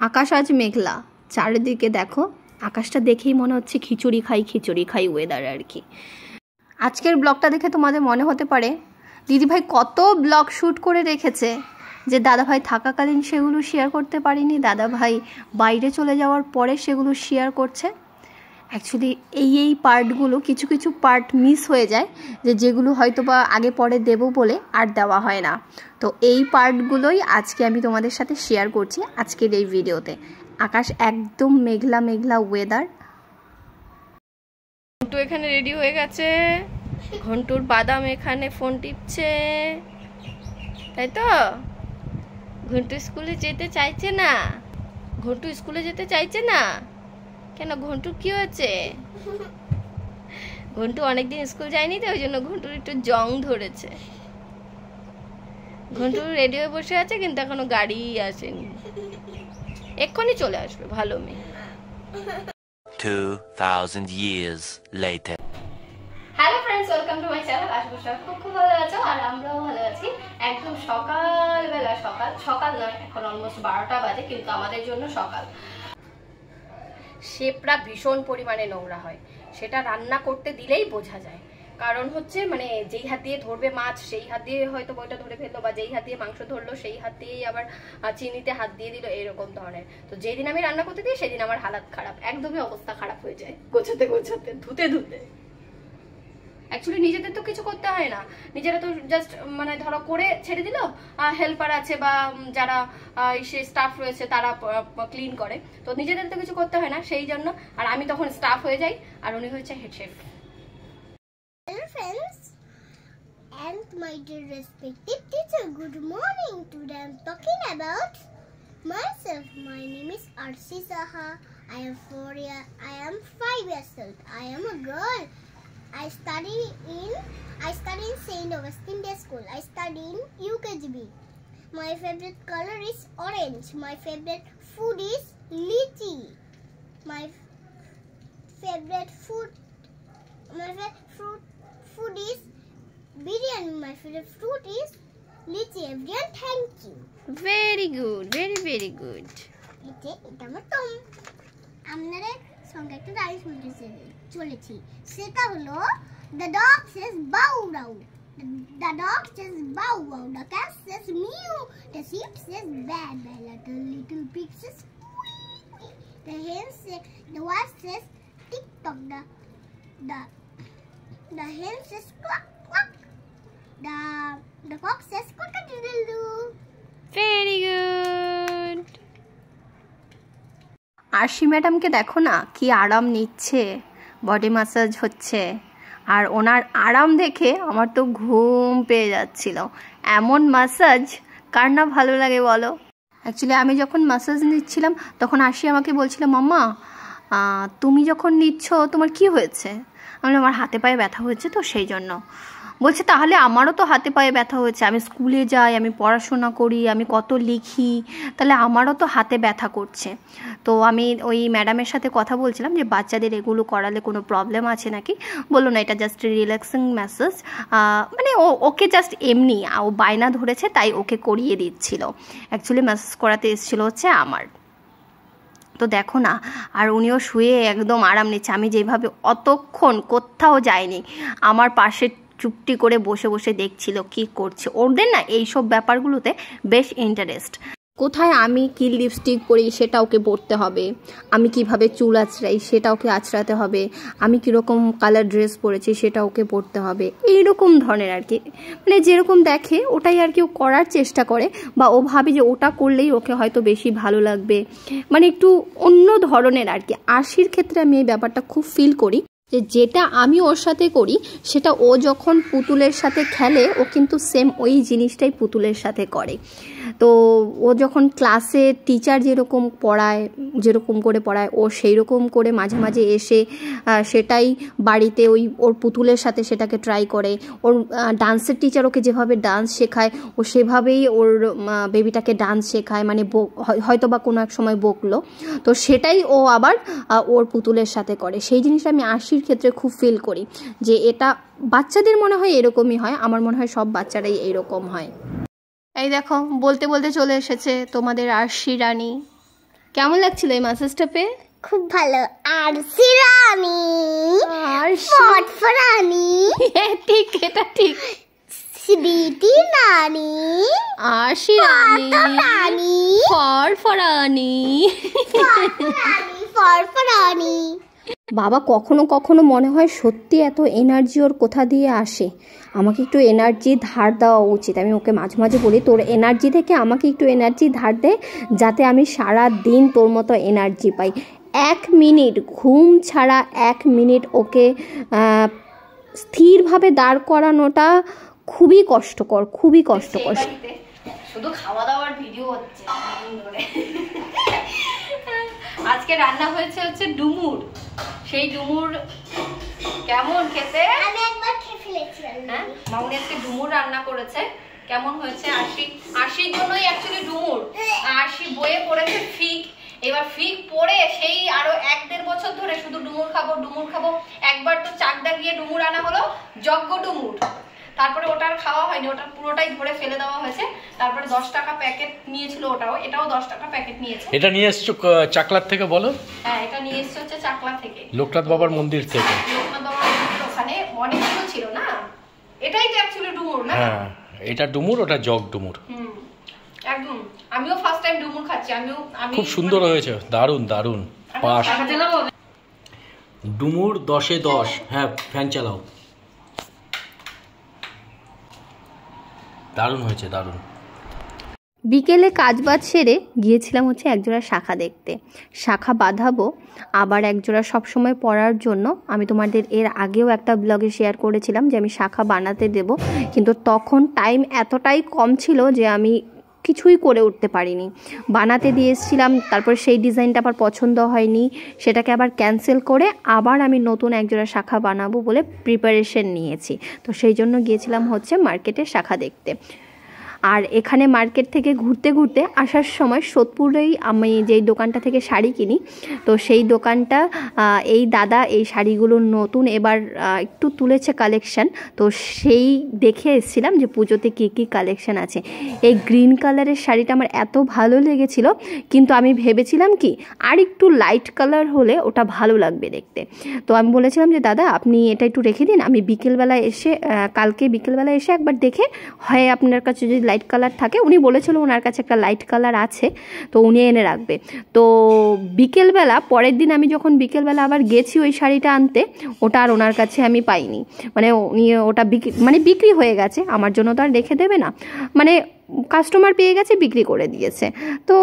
আকাশ আজ মেঘলা। চারিদিকে দেখো, আকাশটা দেখেই মনে হচ্ছে খিচুড়ি খাই খিচুড়ি খাই ওয়েদার আর কি। আজকের ব্লগটা দেখে তোমাদের মনে হতে পারে, দিদিভাই কত ব্লগ শ্যুট করে রেখেছে, যে দাদাভাই থাকাকালীন সেগুলো শেয়ার করতে পারিনি, দাদাভাই বাইরে চলে যাওয়ার পরে সেগুলো শেয়ার করছে। অ্যাকচুয়ালি এই এই পার্টগুলো কিছু কিছু পার্ট মিস হয়ে যায়, যে যেগুলো হয়তো বা আগে পরে দেব বলে আর দেওয়া হয় না। তো এই পার্টগুলোই আজকে আমি তোমাদের সাথে শেয়ার করছি আজকের এই ভিডিওতে আকাশ একদম মেঘলা মেঘলা ওয়েদার ঘন্টু এখানে রেডি হয়ে গেছে। ঘন্টুর বাদাম এখানে ফোন টিপছে। তাই তো? ঘন্টু স্কুলে যেতে চাইছে না। ঘন্টু স্কুলে যেতে চাইছে না? কেন ঘন্টু কি হয়েছে? ঘন্টু অনেকদিন স্কুল যায়নি তো ওই জন্য ঘন্টুর একটু জং ধরেছে। ঘন্টু রেডি হয়ে বসে আছে কিন্তু এখনও গাড়ি আসেনি। এক্ষুনি চলে আসবে ভালো মেয়ে। 2000 years later. Hello friends welcome to my channel আশা করি সবাই খুব খুব ভালো আছো আর আমরাও ভালো আছি। একদম সকালবেলা সকাল সকাল নয় এখন অলমোস্ট বারোটা বাজে কিন্তু আমাদের জন্য সকাল। শেপরা ভীষণ পরিমাণে নোংরা হয়। সেটা রান্না করতে দিলেই বোঝা যায়। কারণ হচ্ছে মানে যেই হাত দিয়ে ধরবে মাছ, সেই হাত দিয়ে হয়তো বইটা ধরে ফেলল বা যেই হাত দিয়ে মাংস ধরলো, সেই হাত দিয়েই আবার চিনিতে হাত দিয়ে দিল, এরকম ধরনের। তো যেদিন আমি রান্না করতে দিই, সেদিন আমার হালাত খারাপ। একদমই অবস্থা খারাপ হয়ে যায়। গোছাতে গোছাতে, ধুতে ধুতে। অ্যাকচুয়ালি নিজেদের তো কিছু করতে হয় না নিজেরা তো জাস্ট মানে ধরো করে ছেড়ে দিল হেল্পার আছে বা যারা সে স্টাফ রয়েছে তারা ক্লিন করে তো নিজেদের তো কিছু করতে হয় না সেই জন্য আর আমি তখন স্টাফ হয়ে যাই আর উনি হচ্ছে head chef and my dear respected teacher, good morning. Today I'm talking about myself. My name is Arsi Saha. I am four year. I am five years old. I am a girl. I study in I study in Saint Augustine Day School. I study in UKGB. My favorite color is orange. My favorite food is lychee. My favorite food my favorite fruit food is biryani. My favorite fruit is lychee. Everyone, thank you. Good very very good এতে এটা আমার Tom আপনাদের সঙ্গে একটা rice বলতে চলেছি সেটা হলো the dog says bow wow The dog says bow wow, the cat says mew, the sheep says baa baa, the little pig says wee the hen says, the wife says tick tock, the the the hen says cluck cluck, the the fox says cock a doodle doo. Very good আরশি ম্যাডামকে দেখো না, কি আরাম নিচ্ছে body massage হচ্ছে। আর ওনার আরাম দেখে আমার তো ঘুম পেয়ে যাচ্ছিল। এমন ম্যাসাজ কার না ভালো লাগে বলো? অ্যাকচুয়ালি আমি যখন ম্যাসাজ নিচ্ছিলাম, তখন আশি আমাকে বলছিল, মাম্মা তুমি যখন নিচ্ছ, তোমার কি হয়েছে? আমি আমার হাতে পায়ে ব্যথা হয়েছে তো, সেই জন্য। বলছে, তাহলে আমারও তো হাতে পায়ে ব্যথা হয়েছে। আমি স্কুলে যাই, আমি পড়াশোনা করি, আমি কত লিখি, তাহলে আমারও তো হাতে ব্যথা করছে। তো আমি ওই ম্যাডামের সাথে কথা বলছিলাম যে, বাচ্চাদের এগুলো করালে কোনো প্রবলেম আছে নাকি? বলল, না, এটা জাস্ট রিল্যাক্সিং ম্যাসেজ মানে ও, ওকে জাস্ট এমনি ও বায়না ধরেছে, তাই ওকে করিয়ে দিচ্ছিল। অ্যাকচুয়ালি ম্যাসেজ করাতে এসেছিল হচ্ছে আমার। তো দেখো না, আর উনিও শুয়ে একদম আরাম নিচ্ছে। আমি যেভাবে, অতক্ষণ কোথাও যাইনি। আমার পাশে চুপটি করে বসে বসে দেখছিল কি করছে। ওদের না এইসব ব্যাপারগুলোতে বেশ ইন্টারেস্ট কোথায় আমি কি লিপস্টিক পরি সেটা ওকে পরতে হবে। আমি কীভাবে চুল আঁচড়াই সেটা ওকে আঁচড়াতে হবে। আমি কীরকম কালার ড্রেস পরেছি সেটা ওকে পরতে হবে। এইরকম ধরনের আর কি। মানে যেরকম দেখে ওটাই আর কি ও করার চেষ্টা করে বা ও ভাবে যে ওটা করলেই ওকে হয়তো বেশি ভালো লাগবে। মানে একটু অন্য ধরনের আর কি। আশির ক্ষেত্রে আমি এই ব্যাপারটা খুব ফিল করি। যে যেটা আমি ওর সাথে করি, সেটা ও যখন পুতুলের সাথে খেলে, ও কিন্তু সেম ওই জিনিসটাই পুতুলের সাথে করে। তো ও যখন ক্লাসে টিচার যেরকম পড়ায়, যেরকম করে পড়ায়, ও সেই রকম করে মাঝে মাঝে এসে সেটাই বাড়িতে ওই ওর পুতুলের সাথে সেটাকে ট্রাই করে। ওর ডান্সের টিচার ওকে যেভাবে ডান্স শেখায়, ও সেভাবেই ওর বেবিটাকে ডান্স শেখায় মানে হয়- হয়তো বা কোনো এক সময় বকলো। তো সেটাই ও আবার ওর পুতুলের সাথে করে। সেই জিনিসটা আমি আশির ক্ষেত্রে খুব ফিল করি যে এটা বাচ্চাদের মনে হয় এরকমই হয়, আমার মনে হয় সব বাচ্চারাই এরকম হয়। এই দেখো বলতে বলতে চলে এসেছে তোমাদের আরশি রানী। কেমন লাগছিল এই মাসাজটা পেয়ে? খুব ভালো। আর সিরানি আর ফটফরানি ঠিক এটা ঠিক। স্মৃতি রানী। ফর ফরানি রানী। ফরফরানি বাবা কখনো কখনো মনে হয় সত্যি এত এনার্জি ওর কোথা দিয়ে আসে। আমাকে একটু এনার্জি ধার দেওয়া উচিত। আমি ওকে মাঝে মাঝে বলি, তোর এনার্জি থেকে আমাকে একটু এনার্জি ধার দে, যাতে আমি সারা দিন তোর মতো এনার্জি পাই। এক মিনিট ঘুম ছাড়া এক মিনিট ওকে স্থিরভাবে দাঁড় করানোটা খুবই কষ্টকর খুবই কষ্টকর। শুধু খাওয়া দাওয়ার ভিডিও হচ্ছে। আজকে রান্না হয়েছে হচ্ছে ডুমুর। সেই ডুমুর কেমন খেতে? আমি একবার খেয়ে ফেলেছিলাম হ্যাঁ? মামুনি আজকে ডুমুর রান্না করেছে। কেমন হয়েছে? আশি আশির জন্যই অ্যাকচুয়ালি ডুমুর। আশি বইয়ে পড়েছে ফিক। এবার ফিক পড়ে সেই আরও এক দেড় বছর ধরে শুধু ডুমুর খাব ডুমুর খাব। একবার তো চাকদা গিয়ে ডুমুর আনা হলো যজ্ঞ ডুমুর। তারপরে ওটা আর খাওয়া হয়নি ওটা পুরোটাই ধরে ফেলে দেওয়া হয়েছে। তারপরে দশ টাকা প্যাকেট নিয়েছিল ওটাও এটাও দশ টাকা প্যাকেট নিয়েছে। এটা নিয়ে এসছো চাকলার থেকে বলো? হ্যাঁ এটা নিয়ে এসছে হচ্ছে চাকলা থেকে। লোকনাথ বাবার মন্দির থেকে। লোকনাথ বাবার মন্দির ওখানে অনেকগুলো ছিল না? এটাই তো অ্যাকচুয়ালি ডুমুর না? হ্যাঁ এটা ডুমুর ওটা জগ ডুমুর। হুম একদম। আমিও ফার্স্ট টাইম ডুমুর খাচ্ছি আমিও আমি খুব সুন্দর হয়েছে দারুণ দারুণ। পাশ। ডুমুর দশে দশ হ্যাঁ ফ্যান চালাও। দারুণ হয়েছে, দারুণ। বিকেলে কাজবাজ সেরে গিয়েছিলাম হচ্ছে একজোড়া শাখা দেখতে। শাখা বাঁধাবো, আবার একজোড়া সবসময় পড়ার জন্য। আমি তোমাদের এর আগেও একটা ব্লগে শেয়ার করেছিলাম যে আমি শাখা বানাতে দেব। কিন্তু তখন টাইম এতটাই কম ছিল যে আমি কিছুই করে উঠতে পারিনি। বানাতে দিয়ে এসেছিলাম, তারপর সেই ডিজাইনটা আবার পছন্দ হয়নি। সেটাকে আবার ক্যান্সেল করে আবার আমি নতুন একজোড়া শাখা বানাবো বলে প্রিপারেশন নিয়েছি। তো সেই জন্য গিয়েছিলাম হচ্ছে মার্কেটে শাখা দেখতে। আর এখানে মার্কেট থেকে ঘুরতে ঘুরতে আসার সময় সোদপুরেই আমি যেই দোকানটা থেকে শাড়ি কিনি, তো সেই দোকানটা এই দাদা এই শাড়িগুলো নতুন এবার একটু তুলেছে কালেকশান তো সেই দেখে এসেছিলাম যে পুজোতে কী কী কালেকশান আছে। এই গ্রিন কালারের শাড়িটা আমার এত ভালো লেগেছিল, কিন্তু আমি ভেবেছিলাম কি আর একটু লাইট কালার হলে ওটা ভালো লাগবে দেখতে। তো আমি বলেছিলাম যে, দাদা, আপনি এটা একটু রেখে দিন, আমি বিকেলবেলা এসে কালকে বিকেলবেলা এসে একবার দেখে, হয় আপনার কাছে যদি লাইট কালার থাকে, উনি বলেছিল ওনার কাছে একটা লাইট কালার আছে, তো উনি এনে রাখবে। তো বিকেলবেলা, পরের দিন আমি যখন বিকেলবেলা আবার গেছি ওই শাড়িটা আনতে, ওটা আর ওনার কাছে আমি পাইনি। মানে উনি ওটা বিক্রি মানে বিক্রি হয়ে গেছে, আমার জন্য তো আর রেখে দেবে না। মানে কাস্টমার পেয়ে গেছে, বিক্রি করে দিয়েছে। তো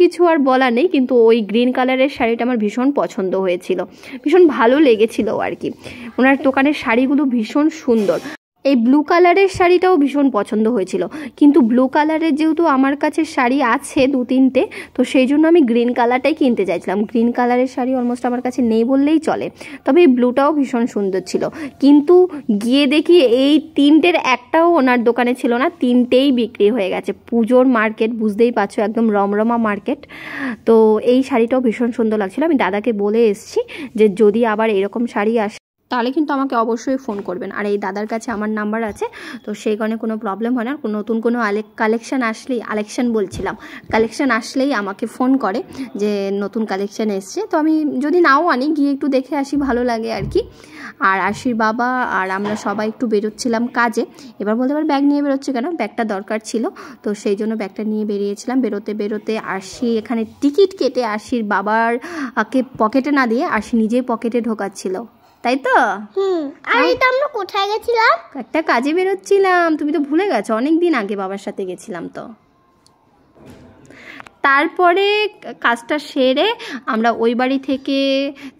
কিছু আর বলা নেই, কিন্তু ওই গ্রিন কালারের শাড়িটা আমার ভীষণ পছন্দ হয়েছিল। ভীষণ ভালো লেগেছিল আর কি। ওনার দোকানের শাড়িগুলো ভীষণ সুন্দর। এই ব্লু কালারের শাড়িটাও ভীষণ পছন্দ হয়েছিল। কিন্তু ব্লু কালারের যেহেতু আমার কাছে শাড়ি আছে দু তিনটে, তো সেই জন্য আমি গ্রিন কালারটাই কিনতে চাইছিলাম। গ্রিন কালারের শাড়ি অলমোস্ট আমার কাছে নেই বললেই চলে। তবে এই ব্লুটাও ভীষণ সুন্দর ছিল। কিন্তু গিয়ে দেখি এই তিনটের একটাও ওনার দোকানে ছিল না, তিনটেই বিক্রি হয়ে গেছে। পুজোর মার্কেট বুঝতেই পারছ, একদম রমরমা মার্কেট তো এই শাড়িটাও ভীষণ সুন্দর লাগছিল। আমি দাদাকে বলে এসেছি যে যদি আবার এরকম শাড়ি আসে তাহলে কিন্তু আমাকে অবশ্যই ফোন করবেন। আর এই দাদার কাছে আমার নাম্বার আছে, তো সেই কারণে কোনো প্রবলেম হয় না। নতুন কোনো আলেক কালেকশান আসলেই কালেকশান বলছিলাম। কালেকশান আসলেই আমাকে ফোন করে যে নতুন কালেকশান এসছে। তো আমি যদি নাও আনি, গিয়ে একটু দেখে আসি, ভালো লাগে আর কি। আর আশির বাবা আর আমরা সবাই একটু বেরোচ্ছিলাম কাজে। এবার বলতে পারি ব্যাগ নিয়ে বেরোচ্ছে কেন? ব্যাগটা দরকার ছিল। তো সেই জন্য ব্যাগটা নিয়ে বেরিয়েছিলাম। বেরোতে বেরোতে আশি এখানে টিকিট কেটে আশির বাবার আকে পকেটে না দিয়ে আশি নিজেই পকেটে ঢোকাচ্ছিল। তাই তো? আর এটা আমরা কোথায় গেছিলাম? একটা কাজে বেরোচ্ছিলাম তুমি তো ভুলে গেছো অনেক দিন আগে বাবার সাথে গেছিলাম তো। তারপরে কাজটা সেরে আমরা ওই বাড়ি থেকে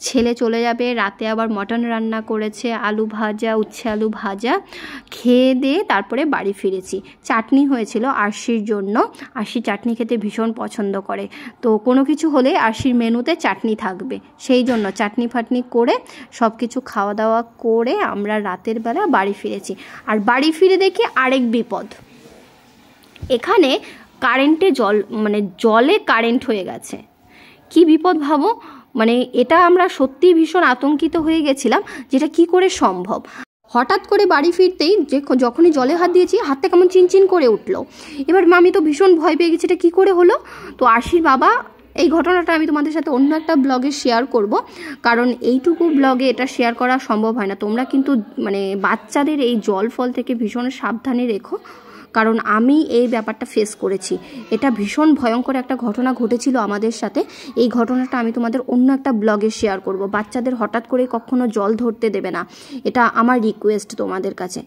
ছেলে চলে যাবে। রাতে আবার মটন রান্না করেছে, আলু ভাজা, উচ্ছে আলু ভাজা। খেয়ে দিয়ে তারপরে বাড়ি ফিরেছি। চাটনি হয়েছিল আরশির জন্য। আরশি চাটনি খেতে ভীষণ পছন্দ করে। তো কোনো কিছু হলে আরশির মেনুতে চাটনি থাকবে। সেই জন্য চাটনি ফাটনি করে সব কিছু খাওয়া দাওয়া করে আমরা রাতের বেলা বাড়ি ফিরেছি। আর বাড়ি ফিরে দেখি আরেক বিপদ। এখানে কারেন্টে জল মানে জলে কারেন্ট হয়ে গেছে। কি বিপদ ভাবো? মানে এটা আমরা সত্যি ভীষণ আতঙ্কিত হয়ে গেছিলাম যেটা কি করে সম্ভব। হঠাৎ করে বাড়ি ফিরতেই যে যখনই জলে হাত দিয়েছি, হাতটা কেমন চিনচিন করে উঠল। এবার মামি তো ভীষণ ভয় পেয়ে গেছে, এটা কী করে হলো? তো আশির বাবা, এই ঘটনাটা আমি তোমাদের সাথে অন্য একটা ব্লগে শেয়ার করব। কারণ এইটুকু ব্লগে এটা শেয়ার করা সম্ভব হয় না। তোমরা কিন্তু মানে বাচ্চাদের এই জল ফল থেকে ভীষণ সাবধানে রেখো। কারণ আমি এই ব্যাপারটা ফেস করেছি। এটা ভীষণ ভয়ঙ্কর একটা ঘটনা ঘটেছিল আমাদের সাথে। এই ঘটনাটা আমি তোমাদের অন্য একটা ব্লগে শেয়ার করব। বাচ্চাদের হঠাৎ করে কখনো জল ধরতে দেবে না। এটা আমার রিকোয়েস্ট তোমাদের কাছে।